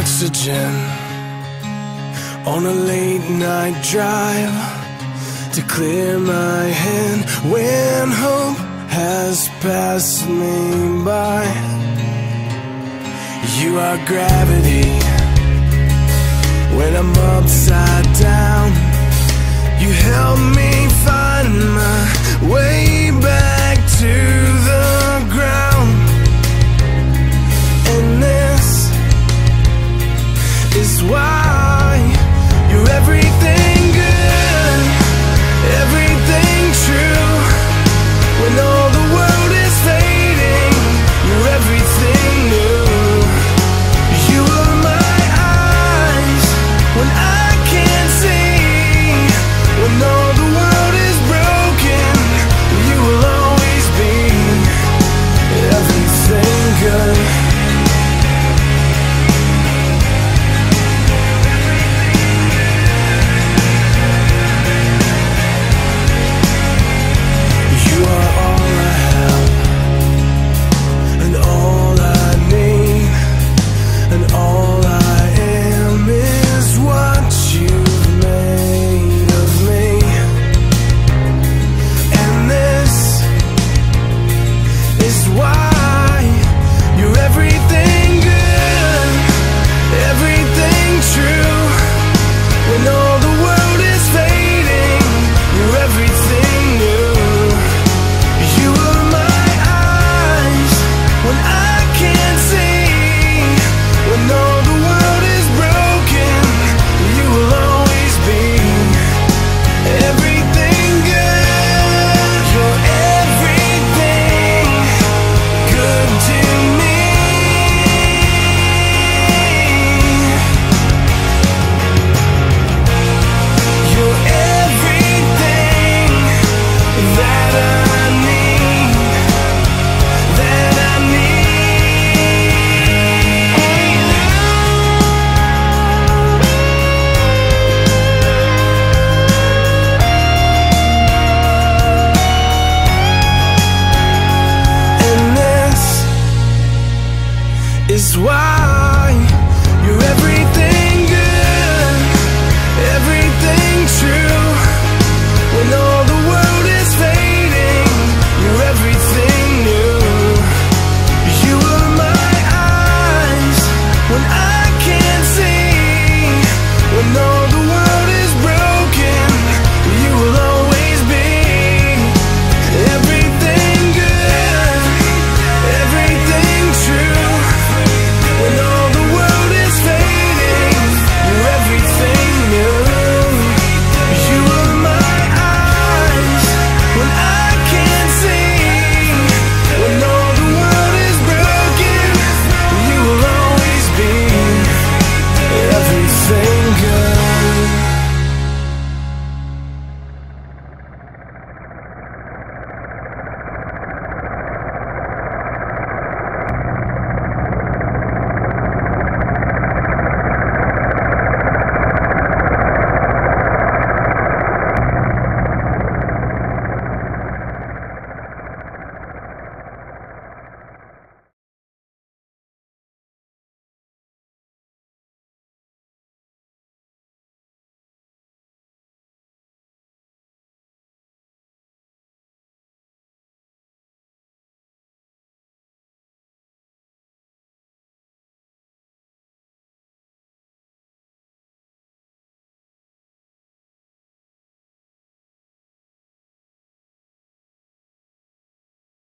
oxygen on a late night drive to clear my head when hope has passed me by. You are gravity when I'm upside down. You help me